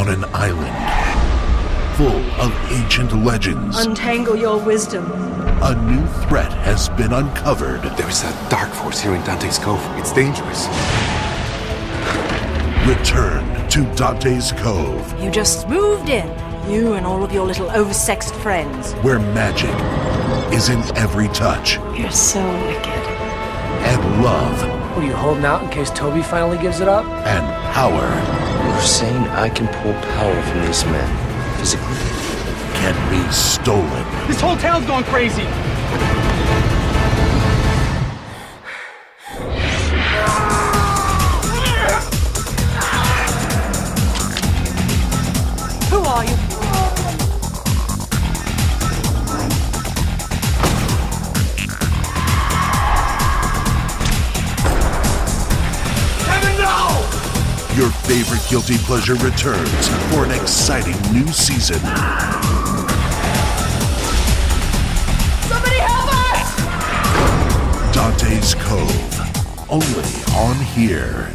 on an island full of ancient legends. Untangle your wisdom. A new threat has been uncovered. There is a dark force here in Dante's Cove. It's dangerous. Return to Dante's Cove, You just moved in. You and all of your little oversexed friends. where magic is in every touch You're so wicked. and love What are you holding out in case Toby finally gives it up? and power You're saying I can pull power from these men physically? can be stolen. This whole town's gone crazy. Your favorite guilty pleasure returns for an exciting new season. Somebody help us! Dante's Cove, only on here.